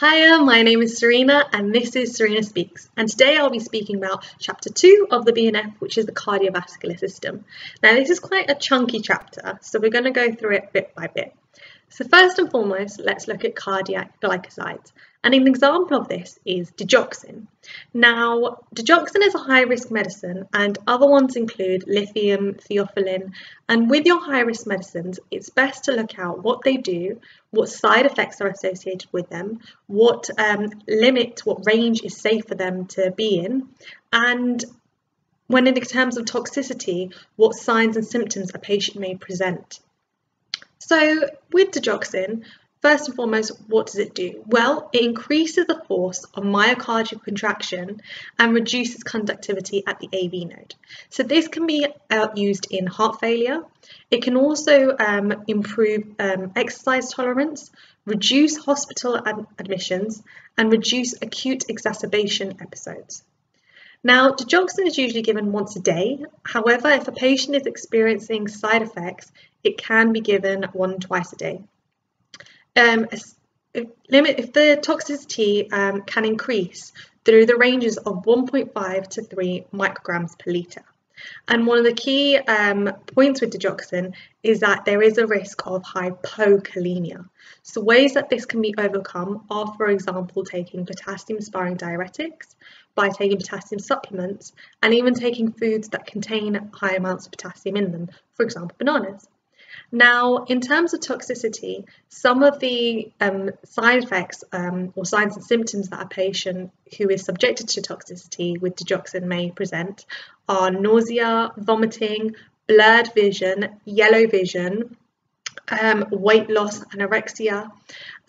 Hiya, my name is Sureena and this is Sureena Speaks and today I'll be speaking about chapter 2 of the BNF which is the cardiovascular system. Now this is quite a chunky chapter so we're going to go through it bit by bit. So first and foremost, let's look at cardiac glycosides. And an example of this is digoxin. Now, digoxin is a high-risk medicine and other ones include lithium, theophylline, and with your high-risk medicines, it's best to look out what they do, what side effects are associated with them, what um, limit, what range is safe for them to be in, and when in terms of toxicity, what signs and symptoms a patient may present. So with digoxin, first and foremost, what does it do? Well, it increases the force of myocardial contraction and reduces conductivity at the AV node. So this can be uh, used in heart failure. It can also um, improve um, exercise tolerance, reduce hospital ad admissions, and reduce acute exacerbation episodes. Now, digoxin is usually given once a day. However, if a patient is experiencing side effects, it can be given one twice a day. Um, if, limit, if the toxicity um, can increase through the ranges of 1.5 to 3 micrograms per litre. And one of the key um, points with digoxin is that there is a risk of hypokalemia. So ways that this can be overcome are, for example, taking potassium sparing diuretics, by taking potassium supplements, and even taking foods that contain high amounts of potassium in them, for example, bananas. Now, in terms of toxicity, some of the um, side effects um, or signs and symptoms that a patient who is subjected to toxicity with digoxin may present are nausea, vomiting, blurred vision, yellow vision, um, weight loss, anorexia.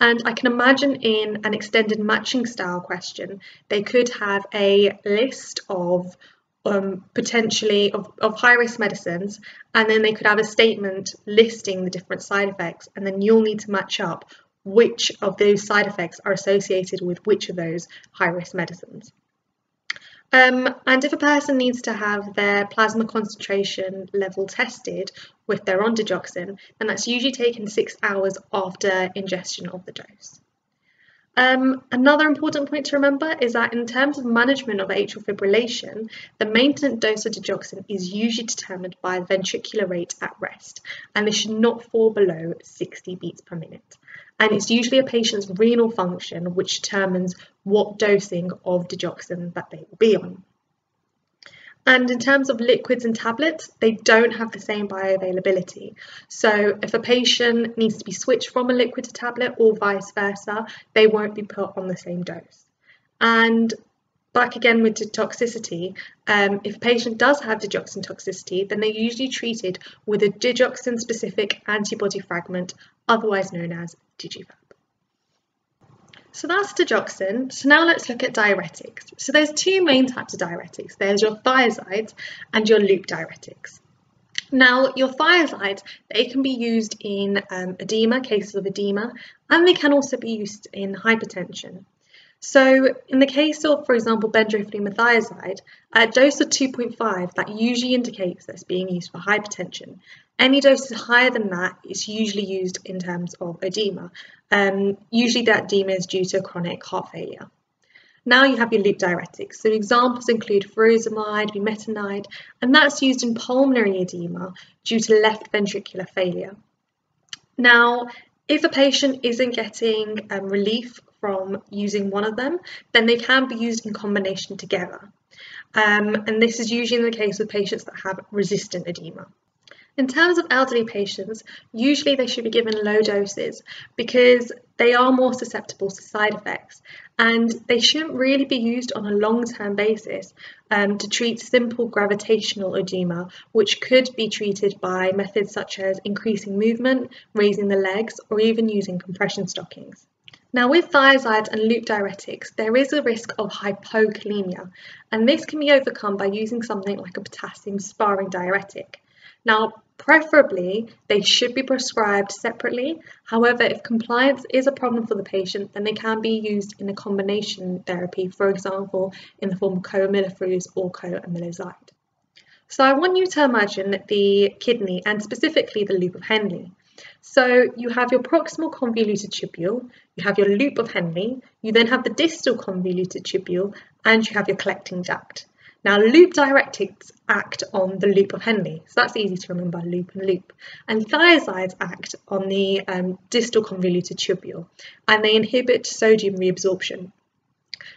And I can imagine in an extended matching style question, they could have a list of um, potentially of, of high risk medicines, and then they could have a statement listing the different side effects, and then you'll need to match up which of those side effects are associated with which of those high risk medicines. Um, and if a person needs to have their plasma concentration level tested with their on digoxin, then that's usually taken six hours after ingestion of the dose. Um, another important point to remember is that in terms of management of atrial fibrillation, the maintenance dose of digoxin is usually determined by the ventricular rate at rest, and this should not fall below 60 beats per minute. And it's usually a patient's renal function which determines what dosing of digoxin that they will be on. And in terms of liquids and tablets, they don't have the same bioavailability. So if a patient needs to be switched from a liquid to tablet or vice versa, they won't be put on the same dose. And back again with toxicity, um, if a patient does have digoxin toxicity, then they're usually treated with a digoxin specific antibody fragment, otherwise known as So that's digoxin. So now let's look at diuretics. So there's two main types of diuretics. There's your thiazides and your loop diuretics. Now, your thiazides, they can be used in um, edema, cases of edema, and they can also be used in hypertension. So in the case of, for example, benzoyl a dose of 2.5, that usually indicates that it's being used for hypertension. Any doses higher than that is usually used in terms of edema. Um, usually that edema is due to chronic heart failure. Now you have your loop diuretics. So examples include furosemide, bumetanide, and that's used in pulmonary edema due to left ventricular failure. Now, if a patient isn't getting um, relief from using one of them, then they can be used in combination together. Um, and this is usually the case with patients that have resistant edema. In terms of elderly patients, usually they should be given low doses because they are more susceptible to side effects and they shouldn't really be used on a long-term basis um, to treat simple gravitational edema, which could be treated by methods such as increasing movement, raising the legs, or even using compression stockings. Now with thiazides and loop diuretics, there is a risk of hypokalemia, and this can be overcome by using something like a potassium sparing diuretic. Now, preferably, they should be prescribed separately. However, if compliance is a problem for the patient, then they can be used in a combination therapy, for example, in the form of co-amilofruse or co-amilozide. So I want you to imagine the kidney and specifically the loop of Henle. So you have your proximal convoluted tubule, you have your loop of Henle, you then have the distal convoluted tubule, and you have your collecting duct. Now loop diuretics act on the loop of Henle, so that's easy to remember, loop and loop. And thiazides act on the um, distal convoluted tubule, and they inhibit sodium reabsorption.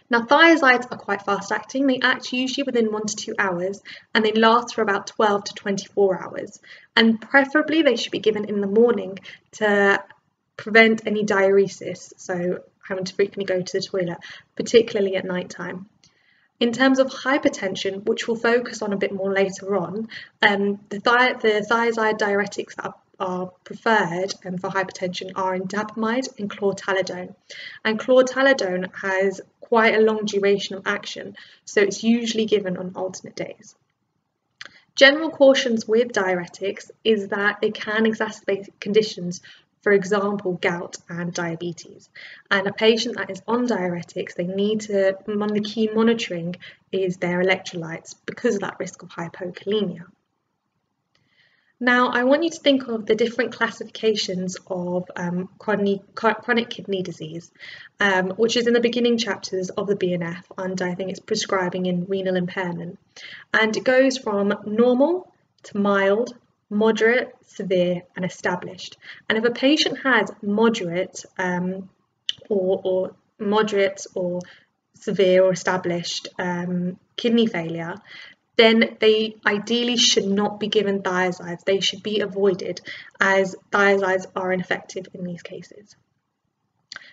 Now thiazides are quite fast acting, they act usually within one to two hours and they last for about 12 to 24 hours and preferably they should be given in the morning to prevent any diuresis, so having to frequently go to the toilet, particularly at night time. In terms of hypertension, which we'll focus on a bit more later on, um, the, thi the thiazide diuretics that are are preferred um, for hypertension are indapamide and chlortalidone. And chlortalidone has quite a long duration of action, so it's usually given on alternate days. General cautions with diuretics is that they can exacerbate conditions, for example, gout and diabetes. And a patient that is on diuretics, they need to, one of the key monitoring is their electrolytes because of that risk of hypokalemia. Now, I want you to think of the different classifications of um, chronic, chronic, kidney disease, um, which is in the beginning chapters of the BNF, and I think it's prescribing in renal impairment. And it goes from normal to mild, moderate, severe, and established. And if a patient has moderate um, or, or moderate or severe or established um, kidney failure, then they ideally should not be given thiazides. They should be avoided as thiazides are ineffective in these cases.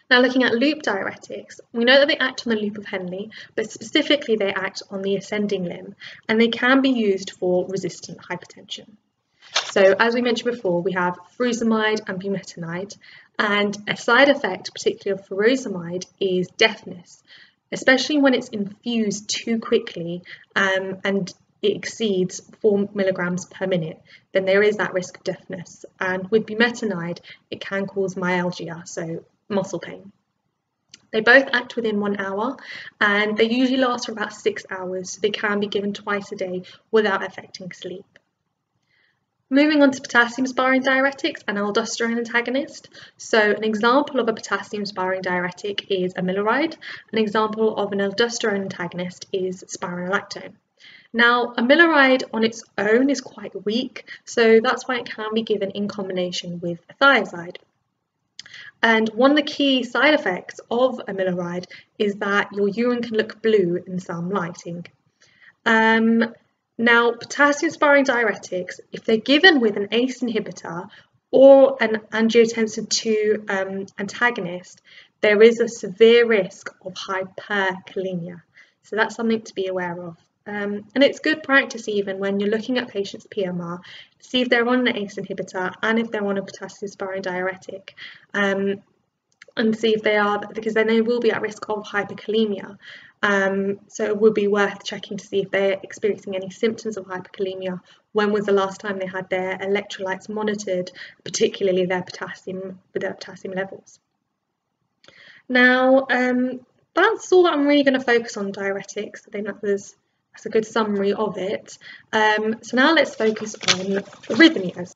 Now looking at loop diuretics, we know that they act on the loop of Henle, but specifically they act on the ascending limb and they can be used for resistant hypertension. So as we mentioned before, we have furosemide and bumetanide and a side effect, particularly of furosemide, is deafness especially when it's infused too quickly um, and it exceeds 4 milligrams per minute, then there is that risk of deafness. And with bumetanide, it can cause myalgia, so muscle pain. They both act within one hour and they usually last for about six hours, so they can be given twice a day without affecting sleep. Moving on to potassium sparing diuretics and aldosterone antagonist. So an example of a potassium sparing diuretic is amiloride. An example of an aldosterone antagonist is spironolactone. Now, amiloride on its own is quite weak, so that's why it can be given in combination with thiazide. And one of the key side effects of amiloride is that your urine can look blue in some lighting. Um, now, potassium sparing diuretics, if they're given with an ACE inhibitor or an angiotensin II um, antagonist, there is a severe risk of hyperkalemia. So that's something to be aware of. Um, and it's good practice even when you're looking at patients' PMR, see if they're on an ACE inhibitor and if they're on a potassium sparing diuretic. Um, and see if they are, because then they will be at risk of hyperkalemia. Um, so it would be worth checking to see if they're experiencing any symptoms of hyperkalemia. When was the last time they had their electrolytes monitored, particularly their potassium, their potassium levels? Now, um, that's all that I'm really going to focus on diuretics. I think that was that's a good summary of it. Um, so now let's focus on arrhythmias.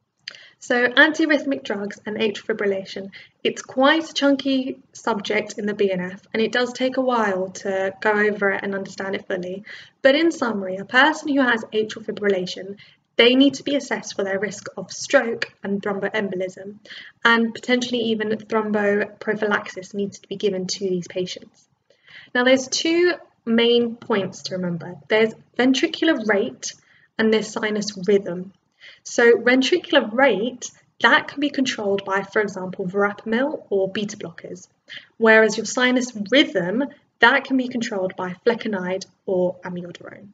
So antiarrhythmic drugs and atrial fibrillation, it's quite a chunky subject in the BNF and it does take a while to go over it and understand it fully. But in summary, a person who has atrial fibrillation, they need to be assessed for their risk of stroke and thromboembolism and potentially even thromboprophylaxis needs to be given to these patients. Now there's two main points to remember. There's ventricular rate and there's sinus rhythm. So ventricular rate, that can be controlled by, for example, verapamil or beta blockers, whereas your sinus rhythm, that can be controlled by flecainide or amiodarone.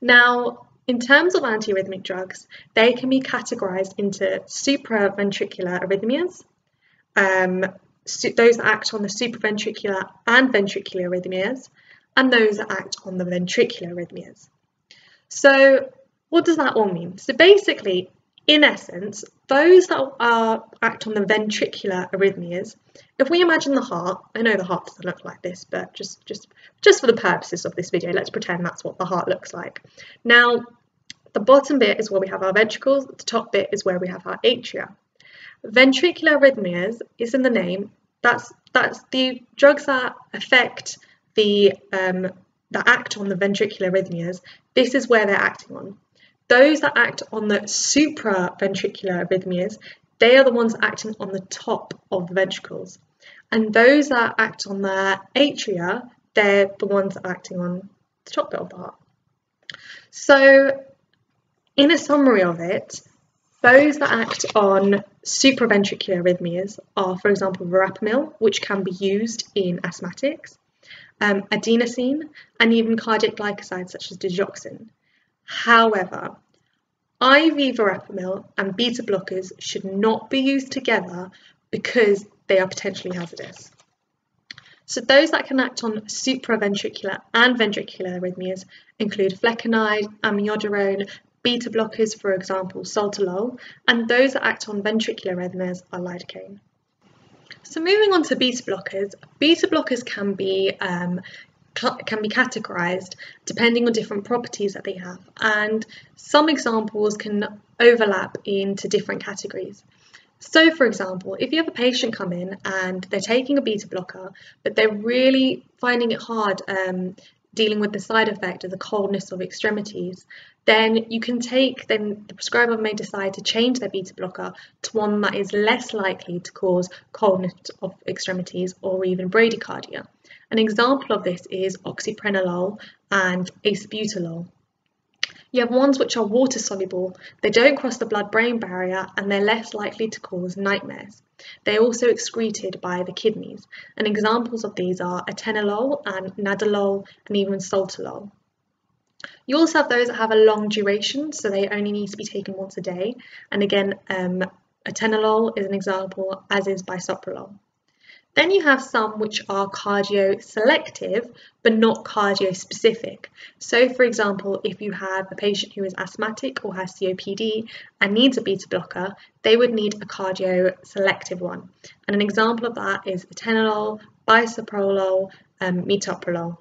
Now, in terms of antiarrhythmic drugs, they can be categorized into supraventricular arrhythmias, um, those that act on the supraventricular and ventricular arrhythmias, and those that act on the ventricular arrhythmias. So what does that all mean? So basically, in essence, those that are, act on the ventricular arrhythmias, if we imagine the heart, I know the heart doesn't look like this, but just, just, just for the purposes of this video, let's pretend that's what the heart looks like. Now, the bottom bit is where we have our ventricles, the top bit is where we have our atria. Ventricular arrhythmias is in the name. That's that's the drugs that affect the um, that act on the ventricular arrhythmias. This is where they're acting on. Those that act on the supraventricular arrhythmias, they are the ones acting on the top of the ventricles. And those that act on the atria, they're the ones acting on the top bit of the heart. So, in a summary of it, those that act on supraventricular arrhythmias are, for example, verapamil, which can be used in asthmatics, um, adenosine, and even cardiac glycosides such as digoxin. However, IV verapamil and beta blockers should not be used together because they are potentially hazardous. So those that can act on supraventricular and ventricular arrhythmias include flecainide, amiodarone, beta blockers, for example, sotalol, and those that act on ventricular arrhythmias are lidocaine. So moving on to beta blockers, beta blockers can be um, can be categorized depending on different properties that they have and some examples can overlap into different categories. So for example, if you have a patient come in and they're taking a beta blocker but they're really finding it hard um, dealing with the side effect of the coldness of extremities, then you can take, then the prescriber may decide to change their beta blocker to one that is less likely to cause coldness of extremities or even bradycardia. An example of this is oxprenolol and acebutolol. You have ones which are water soluble, they don't cross the blood brain barrier, and they're less likely to cause nightmares. They are also excreted by the kidneys, and examples of these are atenolol and nadolol and even sotalol. You also have those that have a long duration, so they only need to be taken once a day. And again, um, atenolol is an example, as is bisoprolol. Then you have some which are cardio-selective, but not cardio-specific. So for example, if you have a patient who is asthmatic or has COPD and needs a beta blocker, they would need a cardio-selective one. And an example of that is atenolol, bisoprolol, um, metoprolol.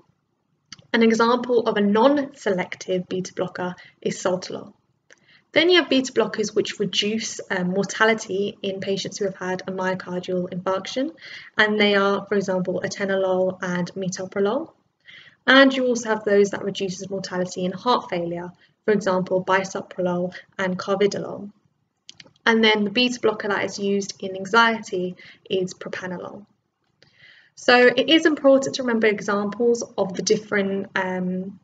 An example of a non-selective beta blocker is sotalol. Then you have beta blockers which reduce um, mortality in patients who have had a myocardial infarction, and they are, for example, atenolol and metoprolol. And you also have those that reduces mortality in heart failure, for example, bisoprolol and carvedilol. And then the beta blocker that is used in anxiety is propanolol. So it is important to remember examples of the different um,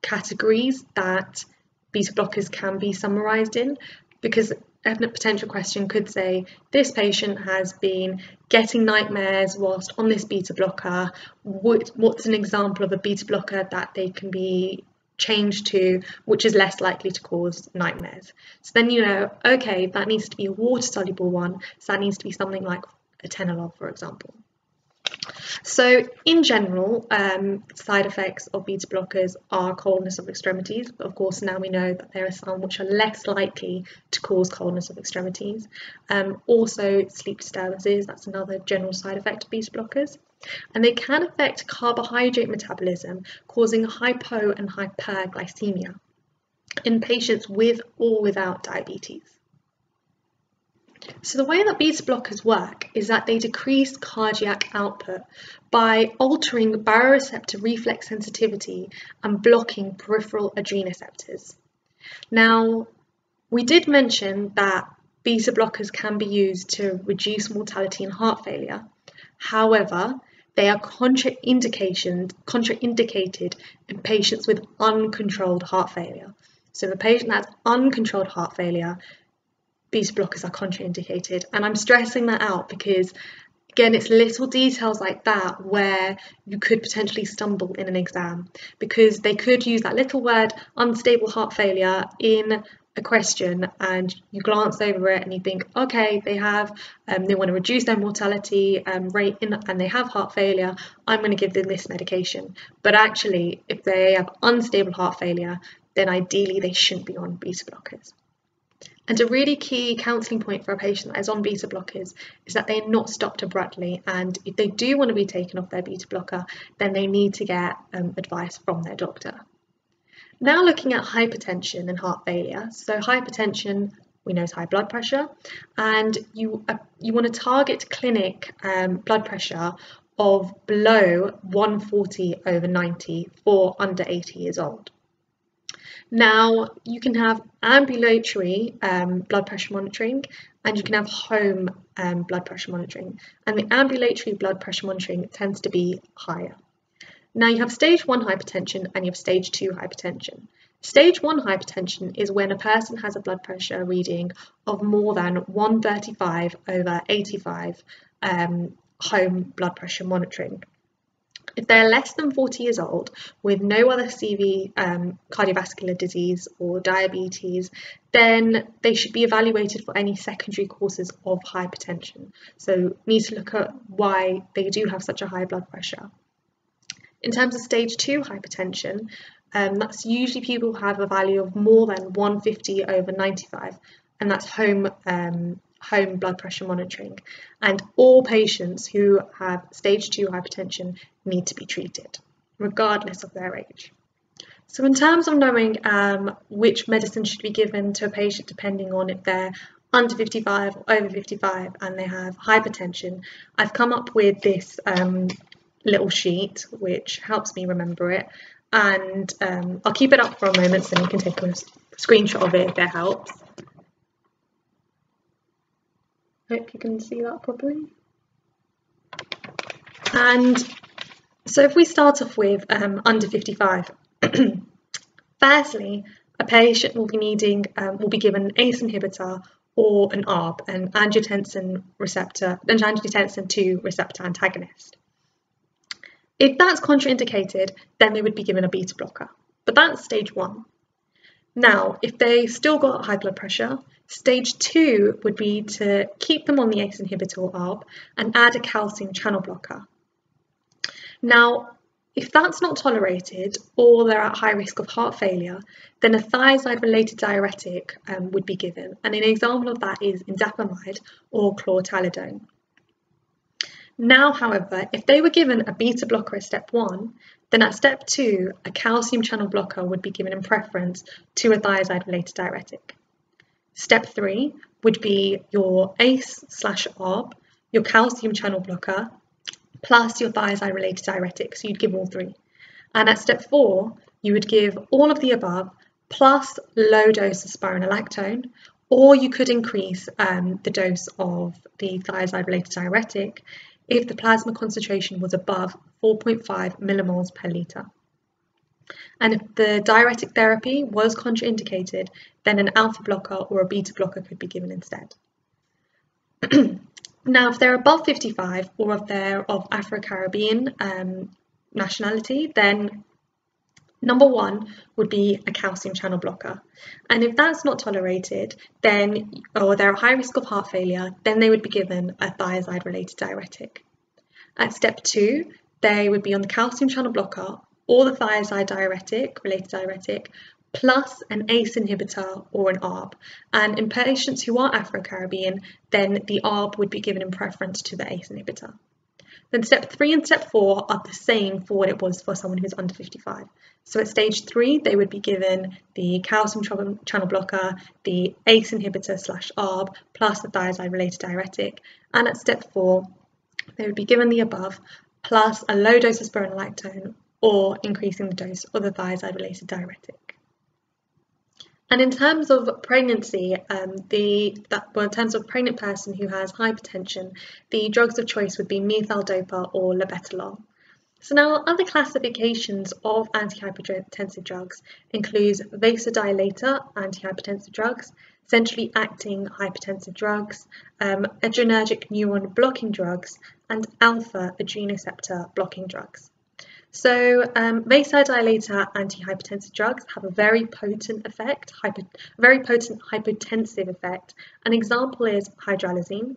categories that beta blockers can be summarised in because a potential question could say this patient has been getting nightmares whilst on this beta blocker. what, what's an example of a beta blocker that they can be changed to which is less likely to cause nightmares? So then you know, okay, that needs to be a water soluble one, so that needs to be something like atenolol, for example. So in general, um, side effects of beta blockers are coldness of extremities, but of course now we know that there are some which are less likely to cause coldness of extremities. Um, also sleep disturbances, that's another general side effect of beta blockers. And they can affect carbohydrate metabolism, causing hypo and hyperglycemia in patients with or without diabetes. So the way that beta blockers work is that they decrease cardiac output by altering baroreceptor reflex sensitivity and blocking peripheral adrenoceptors. Now, we did mention that beta blockers can be used to reduce mortality in heart failure. However, they are contraindicated in patients with uncontrolled heart failure. So if a patient has uncontrolled heart failure, beta blockers are contraindicated. And I'm stressing that out because again it's little details like that where you could potentially stumble in an exam because they could use that little word unstable heart failure in a question and you glance over it and you think okay they have um, they want to reduce their mortality um, rate in, and they have heart failure. I'm going to give them this medication. But actually if they have unstable heart failure then ideally they shouldn't be on beta blockers and a really key counselling point for a patient that is on beta blockers is that they're not stopped abruptly. And if they do want to be taken off their beta blocker, then they need to get um, advice from their doctor. Now looking at hypertension and heart failure. So hypertension, we know is high blood pressure, and you uh, you want to target clinic um, blood pressure of below 140 over 90 for under 80 years old. Now, you can have ambulatory um, blood pressure monitoring and you can have home um, blood pressure monitoring. And the ambulatory blood pressure monitoring tends to be higher. Now, you have stage 1 hypertension and you have stage 2 hypertension. Stage 1 hypertension is when a person has a blood pressure reading of more than 135 over 85 um, home blood pressure monitoring. If they're less than 40 years old with no other CV um, cardiovascular disease or diabetes, then they should be evaluated for any secondary causes of hypertension. So need to look at why they do have such a high blood pressure. In terms of stage 2 hypertension, um, that's usually people who have a value of more than 150 over 95 and that's home um, home blood pressure monitoring. And all patients who have stage 2 hypertension need to be treated, regardless of their age. So in terms of knowing um, which medicine should be given to a patient depending on if they're under 55 or over 55 and they have hypertension, I've come up with this um, little sheet which helps me remember it and um, I'll keep it up for a moment so you can take a screenshot of it if it helps. Hope you can see that properly. And so if we start off with um, under 55, firstly, a patient will be needing, um, will be given an ACE inhibitor or an ARB, an angiotensin receptor, an angiotensin 2 receptor antagonist. If that's contraindicated, then they would be given a beta blocker, but that's stage one. Now, if they still got high blood pressure, Stage two would be to keep them on the ACE inhibitor or ARB and add a calcium channel blocker. Now, if that's not tolerated or they're at high risk of heart failure, then a thiazide-related diuretic um, would be given, and an example of that is indapamide or chlortalidone. Now, however, if they were given a beta blocker at step one, then at step two, a calcium channel blocker would be given in preference to a thiazide-related diuretic. Step three would be your ACE slash ARB, your calcium channel blocker, plus your thiazide related diuretic. So you'd give all three. And at step four, you would give all of the above plus low dose of spironolactone, or you could increase um, the dose of the thiazide related diuretic if the plasma concentration was above 4.5 millimoles per litre. And if the diuretic therapy was contraindicated, then an alpha blocker or a beta blocker could be given instead. now, if they're above 55 or if they're of Afro-Caribbean um, nationality, then number one would be a calcium channel blocker. And if that's not tolerated, then, or they're at high risk of heart failure, then they would be given a thiazide-related diuretic. At step two, they would be on the calcium channel blocker or the thiazide diuretic, related diuretic, plus an ACE inhibitor or an ARB. And in patients who are Afro-Caribbean, then the ARB would be given in preference to the ACE inhibitor. Then step three and step four are the same for what it was for someone who's under 55. So at stage three, they would be given the calcium channel blocker, the ACE inhibitor slash ARB, plus the thiazide-related diuretic. And at step four, they would be given the above, plus a low dose of spironolactone or increasing the dose of the thiazide-related diuretic. And in terms of pregnancy, um, the that, well, in terms of pregnant person who has hypertension, the drugs of choice would be methyl-dopa or labetalol. So now other classifications of antihypertensive drugs includes vasodilator antihypertensive drugs, centrally acting hypertensive drugs, um, adrenergic neuron blocking drugs, and alpha adrenoceptor blocking drugs. So um, vasodilator antihypertensive drugs have a very potent effect, hyper, very potent hypotensive effect. An example is hydralazine.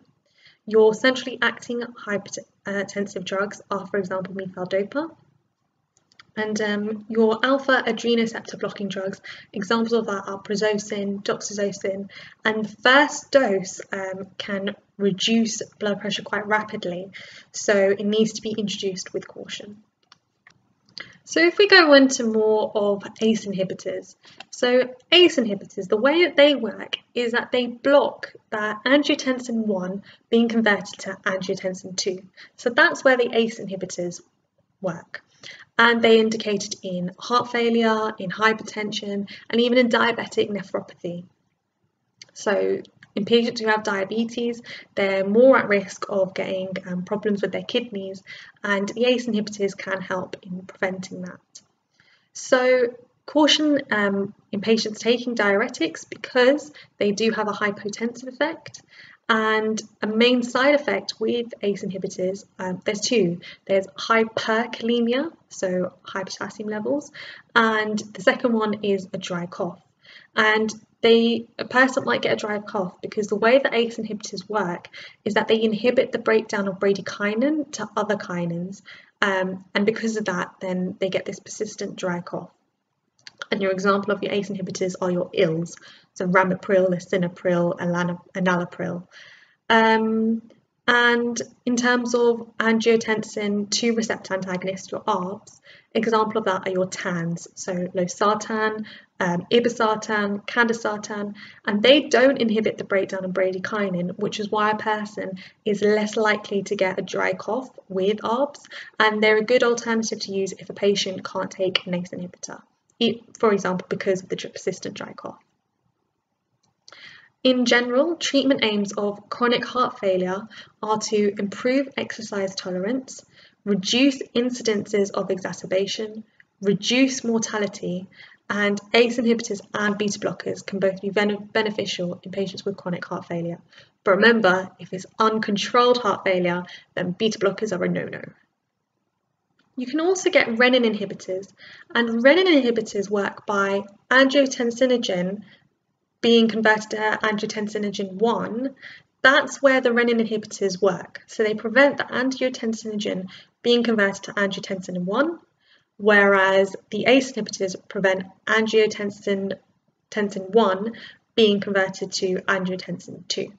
Your centrally acting hypertensive drugs are, for example, methyl-dopa. And um, your alpha adrenoceptor blocking drugs, examples of that are prazosin, doxazosin, and the first dose um, can reduce blood pressure quite rapidly, so it needs to be introduced with caution. So if we go into more of ACE inhibitors, so ACE inhibitors, the way that they work is that they block that angiotensin 1 being converted to angiotensin 2. So that's where the ACE inhibitors work. And they indicated in heart failure, in hypertension, and even in diabetic nephropathy. So in patients who have diabetes, they're more at risk of getting um, problems with their kidneys, and the ACE inhibitors can help in preventing that. So, caution um, in patients taking diuretics because they do have a hypotensive effect. And a main side effect with ACE inhibitors, um, there's two. There's hyperkalemia, so high potassium levels, and the second one is a dry cough. And they a person might get a dry cough because the way that ACE inhibitors work is that they inhibit the breakdown of bradykinin to other kinins, um, and because of that, then they get this persistent dry cough. And your example of your ACE inhibitors are your ILs, so ramipril, lisinopril, enalapril. Um, and in terms of angiotensin 2 receptor antagonists, or ARBs, example of that are your TANs, so losartan, um, irbesartan, candesartan, and they don't inhibit the breakdown of bradykinin, which is why a person is less likely to get a dry cough with ARBs, and they're a good alternative to use if a patient can't take an ACE inhibitor, for example, because of the persistent dry cough. In general, treatment aims of chronic heart failure are to improve exercise tolerance, reduce incidences of exacerbation, reduce mortality, and ACE inhibitors and beta blockers can both be beneficial in patients with chronic heart failure. But remember, if it's uncontrolled heart failure, then beta blockers are a no-no. You can also get renin inhibitors, and renin inhibitors work by angiotensinogen being converted to angiotensinogen 1, that's where the renin inhibitors work. So they prevent the angiotensinogen being converted to angiotensin 1, whereas the ACE inhibitors prevent angiotensin tensin 1 being converted to angiotensin 2.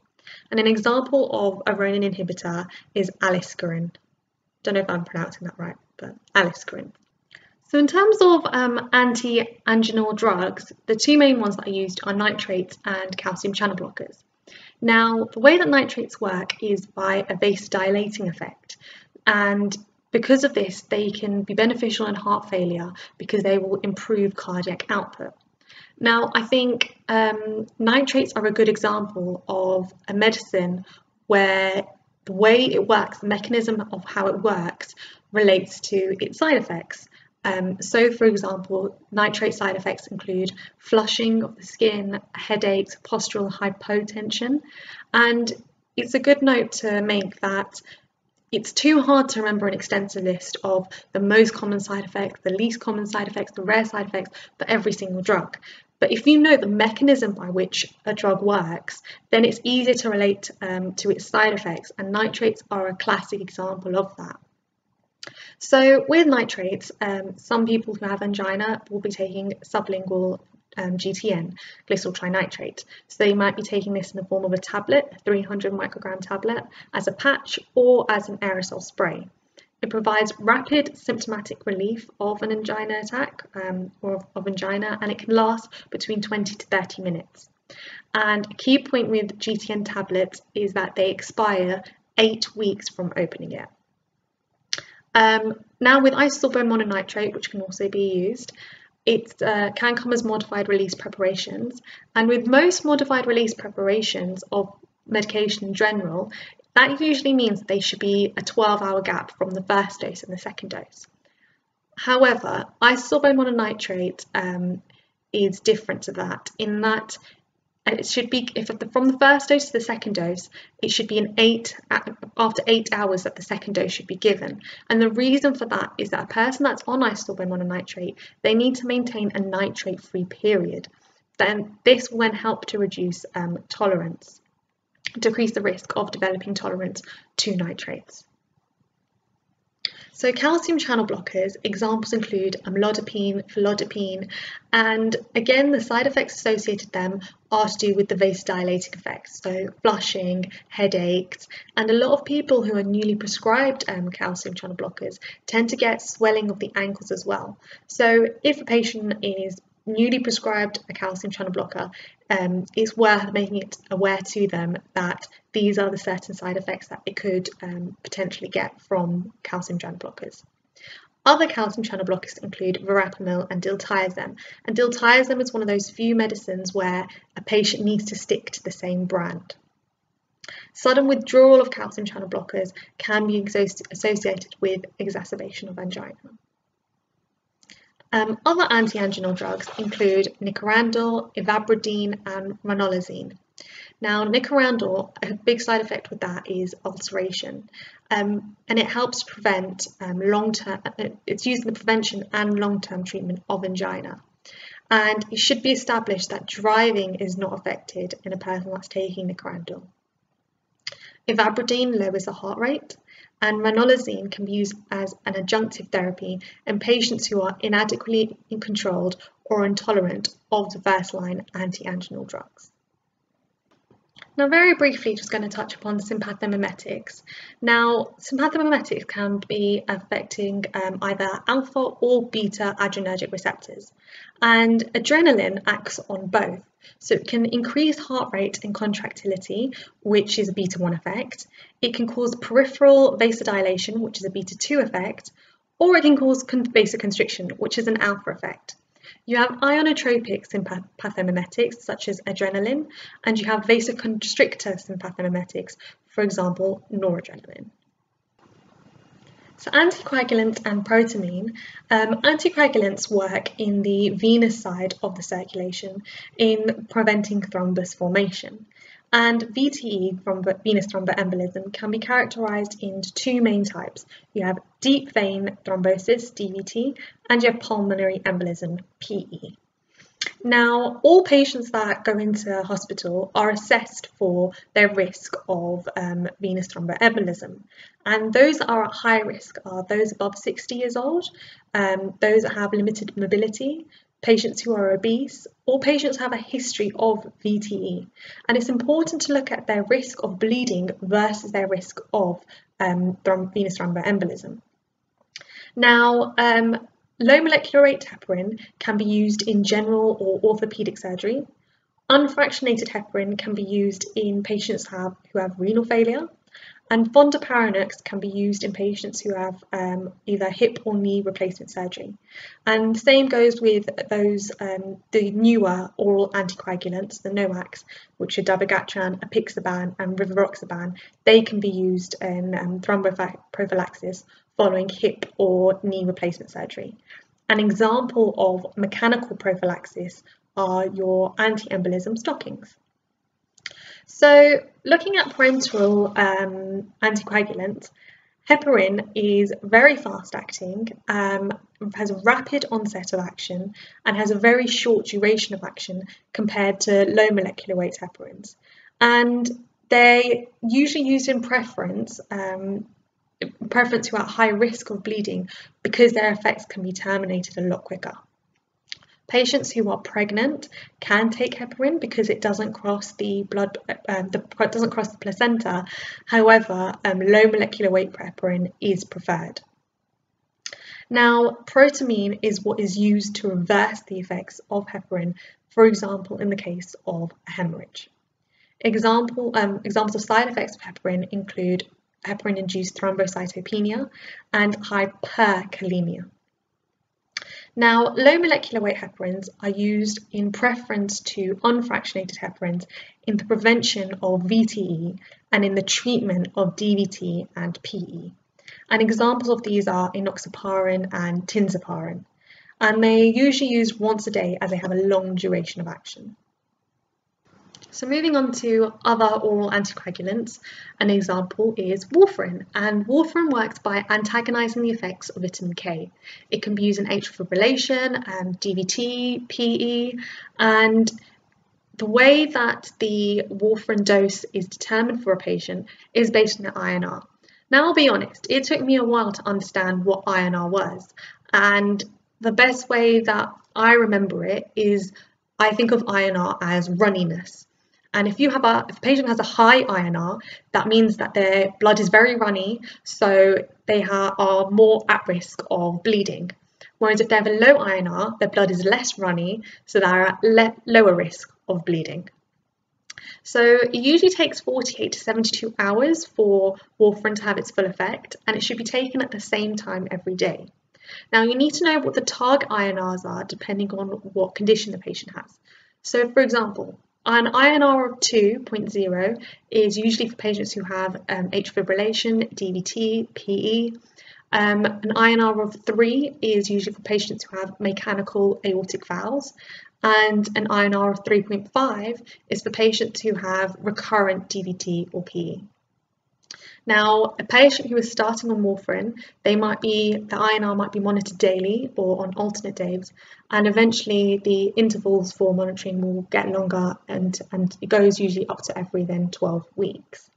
And an example of a renin inhibitor is aliskiren. Don't know if I'm pronouncing that right, but aliskiren. So in terms of um, anti-anginal drugs, the two main ones that are used are nitrates and calcium channel blockers. Now, the way that nitrates work is by a vasodilating effect. And because of this, they can be beneficial in heart failure because they will improve cardiac output. Now, I think um, nitrates are a good example of a medicine where the way it works, the mechanism of how it works, relates to its side effects. Um, so, for example, nitrate side effects include flushing of the skin, headaches, postural hypotension, and it's a good note to make that it's too hard to remember an extensive list of the most common side effects, the least common side effects, the rare side effects for every single drug. But if you know the mechanism by which a drug works, then it's easier to relate um, to its side effects, and nitrates are a classic example of that. So with nitrates, um, some people who have angina will be taking sublingual um, GTN, glycerol trinitrate. So they might be taking this in the form of a tablet, a 300 microgram tablet, as a patch or as an aerosol spray. It provides rapid symptomatic relief of an angina attack um, or of, of angina and it can last between 20 to 30 minutes. And a key point with GTN tablets is that they expire eight weeks from opening it. Um, now with isosorbide mononitrate, which can also be used, it uh, can come as modified release preparations. And with most modified release preparations of medication in general, that usually means they should be a 12 hour gap from the first dose and the second dose. However, isosorbide mononitrate um, is different to that in that it should be if from the first dose to the second dose it should be an eight after eight hours that the second dose should be given. And the reason for that is that a person that's on isosorbide mononitrate they need to maintain a nitrate free period. Then this will then help to reduce um, tolerance decrease the risk of developing tolerance to nitrates So calcium channel blockers, examples include amlodipine, felodipine, and again the side effects associated them are to do with the vasodilating effects, so flushing, headaches, and a lot of people who are newly prescribed um, calcium channel blockers tend to get swelling of the ankles as well. So if a patient is newly prescribed a calcium channel blocker, um, it's worth making it aware to them that these are the certain side effects that it could um, potentially get from calcium channel blockers. Other calcium channel blockers include verapamil and diltiazem, and diltiazem is one of those few medicines where a patient needs to stick to the same brand. Sudden withdrawal of calcium channel blockers can be associated with exacerbation of angina. Um, other antianginal drugs include nicorandil, ivabradine, and ranolazine. Now, nicorandil, a big side effect with that is ulceration, um, and it helps prevent um, long-term, it's used in the prevention and long-term treatment of angina. And it should be established that driving is not affected in a person that's taking nicorandil. Ivabradine lowers the heart rate, and ranolazine can be used as an adjunctive therapy in patients who are inadequately controlled or intolerant of the first-line anti-anginal drugs. Now, very briefly, just going to touch upon sympathomimetics. Now, sympathomimetics can be affecting um, either alpha or beta adrenergic receptors, and adrenaline acts on both. So it can increase heart rate and contractility, which is a beta 1 effect. It can cause peripheral vasodilation, which is a beta 2 effect, or it can cause vasoconstriction, which is an alpha effect. You have ionotropic sympathomimetics, such as adrenaline, and you have vasoconstrictor sympathomimetics, for example, noradrenaline. So anticoagulants and protamine. Um, anticoagulants work in the venous side of the circulation in preventing thrombus formation. And VTE, from venous thromboembolism, can be characterised into two main types. You have deep vein thrombosis, DVT, and you have pulmonary embolism, PE. Now, all patients that go into hospital are assessed for their risk of um, venous thromboembolism. And those that are at high risk are those above 60 years old, um, those that have limited mobility, patients who are obese, or patients have a history of VTE. And it's important to look at their risk of bleeding versus their risk of um, throm venous thromboembolism. Now, um, low molecular weight heparin can be used in general or orthopedic surgery. Unfractionated heparin can be used in patients have, who have renal failure and fondaparinux can be used in patients who have um, either hip or knee replacement surgery. And the same goes with those um, the newer oral anticoagulants, the NOACs, which are dabigatran, apixaban, and rivaroxaban. They can be used in um, thromboprophylaxis following hip or knee replacement surgery. An example of mechanical prophylaxis are your anti-embolism stockings. So looking at parenteral um, anticoagulants, heparin is very fast acting, um, has a rapid onset of action, and has a very short duration of action compared to low molecular weight heparins. And they're usually used in preference, um, preference who are at high risk of bleeding because their effects can be terminated a lot quicker. Patients who are pregnant can take heparin because it doesn't cross the blood, um, the doesn't cross the placenta. However, um, low molecular weight heparin is preferred. Now, protamine is what is used to reverse the effects of heparin, for example, in the case of a hemorrhage. Example, um, examples of side effects of heparin include heparin-induced thrombocytopenia and hyperkalemia. Now, low molecular weight heparins are used in preference to unfractionated heparins in the prevention of VTE and in the treatment of DVT and PE. And examples of these are enoxaparin and tinzaparin. And they're usually used once a day as they have a long duration of action. So moving on to other oral anticoagulants, an example is warfarin, and warfarin works by antagonising the effects of vitamin K. It can be used in atrial fibrillation, um, DVT, PE, and the way that the warfarin dose is determined for a patient is based on the INR. Now, I'll be honest, it took me a while to understand what INR was, and the best way that I remember it is I think of INR as runniness. And if you have a if a patient has a high INR, that means that their blood is very runny, so they are more at risk of bleeding. Whereas if they have a low INR, their blood is less runny, so they're at lower risk of bleeding. So it usually takes 48 to 72 hours for warfarin to have its full effect, and it should be taken at the same time every day. Now you need to know what the target INRs are depending on what condition the patient has. So for example, an INR of 2.0 is usually for patients who have um, atrial fibrillation, DVT, PE. Um, an INR of 3 is usually for patients who have mechanical aortic valves. And an INR of 3.5 is for patients who have recurrent DVT or PE. Now, a patient who is starting on warfarin, they might be the INR might be monitored daily or on alternate days, and eventually the intervals for monitoring will get longer, and and it goes usually up to every then 12 weeks.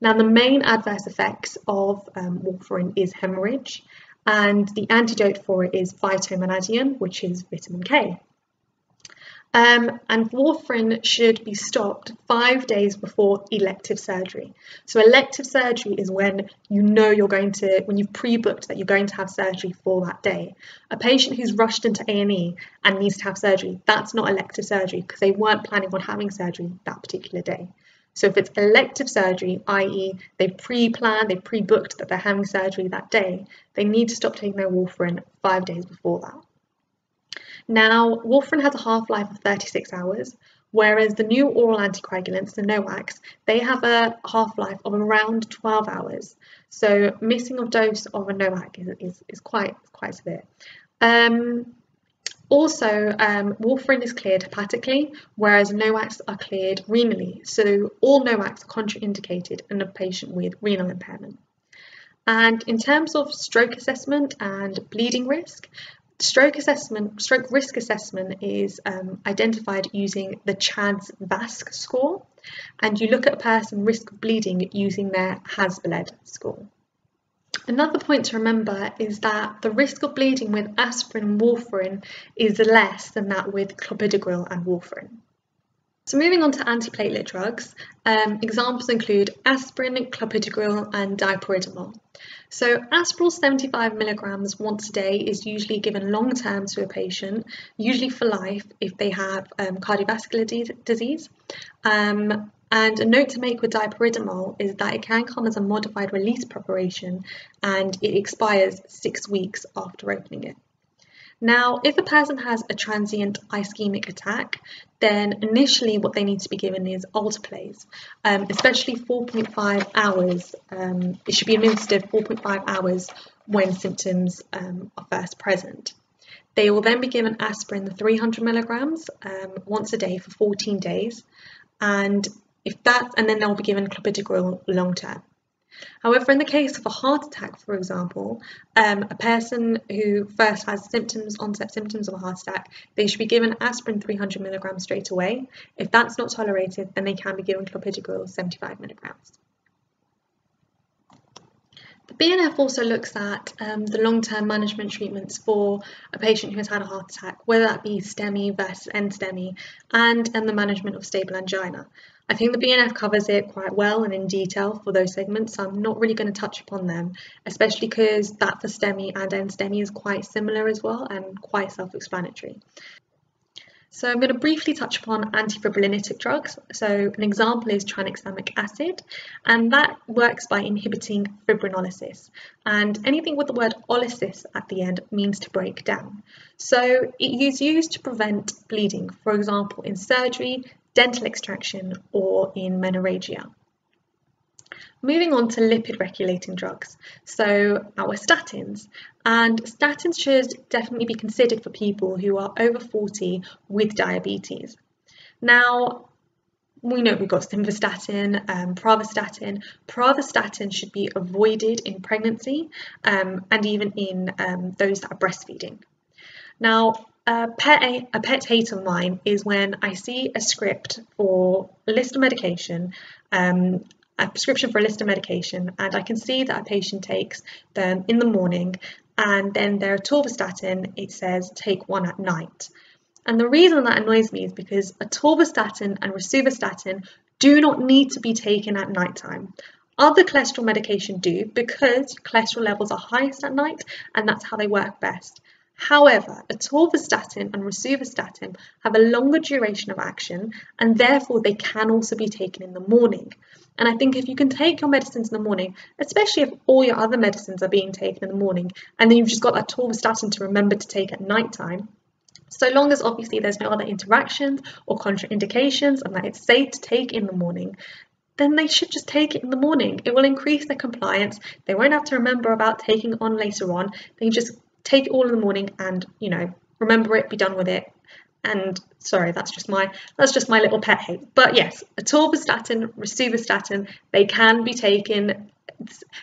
Now, the main adverse effects of um, warfarin is hemorrhage, and the antidote for it is phytomenadione, which is vitamin K. Um, and warfarin should be stopped five days before elective surgery. So elective surgery is when you know you're going to, when you've pre-booked that you're going to have surgery for that day. A patient who's rushed into A&E and needs to have surgery, that's not elective surgery because they weren't planning on having surgery that particular day. So if it's elective surgery, i.e. they've pre-planned, they've pre-booked that they're having surgery that day, they need to stop taking their warfarin five days before that. Now, warfarin has a half-life of 36 hours, whereas the new oral anticoagulants, the NOACs, they have a half-life of around 12 hours. So missing of dose of a NOAC is, is, is quite, quite severe. Um, also, um, warfarin is cleared hepatically, whereas NOACs are cleared renally. So all NOACs are contraindicated in a patient with renal impairment. And in terms of stroke assessment and bleeding risk, Stroke assessment, stroke risk assessment is um, identified using the CHADS VASC score, and you look at a person risk of bleeding using their HAS bled score. Another point to remember is that the risk of bleeding with aspirin and warfarin is less than that with clopidogrel and warfarin. So moving on to antiplatelet drugs, um, examples include aspirin, clopidogrel and dipyridamole. So aspirin 75 milligrams once a day is usually given long term to a patient, usually for life if they have um, cardiovascular disease. Um, and a note to make with dipyridamole is that it can come as a modified release preparation and it expires six weeks after opening it. Now, if a person has a transient ischemic attack, then initially what they need to be given is alteplase, um, especially 4.5 hours. Um, it should be administered 4.5 hours when symptoms um, are first present. They will then be given aspirin, the 300 milligrams, um, once a day for 14 days, and if that, and then they'll be given clopidogrel long term. However, in the case of a heart attack, for example, um, a person who first has symptoms, onset symptoms of a heart attack, they should be given aspirin 300 milligrams straight away. If that's not tolerated, then they can be given clopidogrel 75 milligrams. The BNF also looks at um, the long-term management treatments for a patient who has had a heart attack, whether that be STEMI versus NSTEMI, and, and the management of stable angina. I think the BNF covers it quite well and in detail for those segments, so I'm not really going to touch upon them, especially because that for STEMI and NSTEMI is quite similar as well and quite self-explanatory. So I'm going to briefly touch upon antifibrinolytic drugs. So an example is tranexamic acid, and that works by inhibiting fibrinolysis. And anything with the word olysis at the end means to break down. So it is used to prevent bleeding, for example, in surgery, dental extraction, or in menorrhagia. Moving on to lipid regulating drugs, so our statins. And statins should definitely be considered for people who are over 40 with diabetes. Now, we know we've got simvastatin, um, pravastatin. Pravastatin should be avoided in pregnancy um, and even in um, those that are breastfeeding. Now, a pet, a pet hate of mine is when I see a script for a list of medication um, a prescription for a list of medication and I can see that a patient takes them in the morning and then their atorvastatin, it says take one at night. And the reason that annoys me is because atorvastatin and rosuvastatin do not need to be taken at night time. Other cholesterol medication do because cholesterol levels are highest at night and that's how they work best. However, atorvastatin and rosuvastatin have a longer duration of action and therefore they can also be taken in the morning. And I think if you can take your medicines in the morning, especially if all your other medicines are being taken in the morning, and then you've just got that atorvastatin to remember to take at night time, so long as obviously there's no other interactions or contraindications and that it's safe to take in the morning, then they should just take it in the morning. It will increase their compliance. They won't have to remember about taking on later on. They just take it all in the morning and, you know, remember it, be done with it, and sorry that's just my that's just my little pet hate. But yes atorvastatin rosuvastatin they can be taken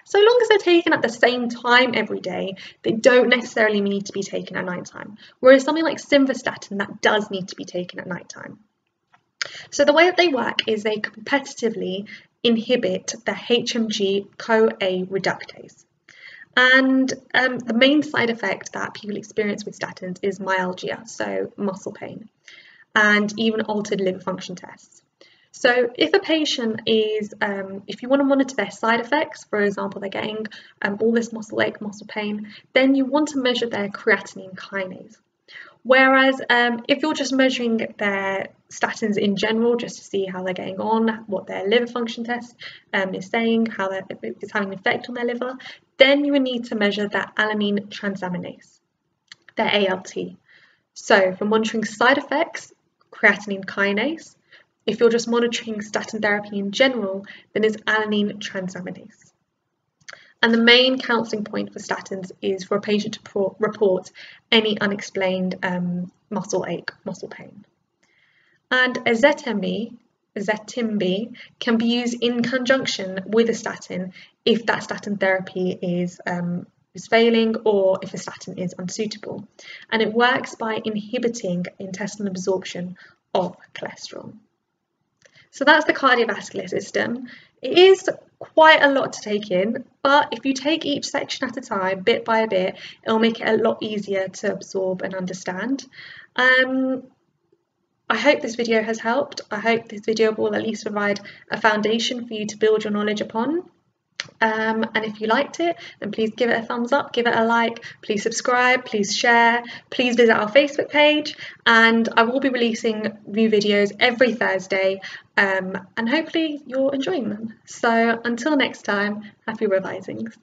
so long as they're taken at the same time every day they don't necessarily need to be taken at night time. Whereas something like simvastatin that does need to be taken at night time. So the way that they work is they competitively inhibit the HMG CoA reductase and um, the main side effect that people experience with statins is myalgia, so muscle pain, and even altered liver function tests. So if a patient is, um, if you want to monitor their side effects, for example, they're getting um, all this muscle ache, muscle pain, then you want to measure their creatinine kinase. Whereas um, if you're just measuring their statins in general, just to see how they're getting on, what their liver function test um, is saying, how it's having an effect on their liver, then you would need to measure their alanine transaminase, their ALT. So for monitoring side effects, creatinine kinase. If you're just monitoring statin therapy in general, then it's alanine transaminase. And the main counselling point for statins is for a patient to report any unexplained um, muscle ache, muscle pain. And ezetimibe, ezetimibe can be used in conjunction with a statin if that statin therapy is um, is failing or if a statin is unsuitable. And it works by inhibiting intestinal absorption of cholesterol. So that's the cardiovascular system. It is quite a lot to take in, but if you take each section at a time, bit by bit, it'll make it a lot easier to absorb and understand. Um, I hope this video has helped. I hope this video will at least provide a foundation for you to build your knowledge upon. Um, and if you liked it, then please give it a thumbs up, give it a like, please subscribe, please share, please visit our Facebook page, and I will be releasing new videos every Thursday, um, and hopefully you're enjoying them. So until next time, happy revisings.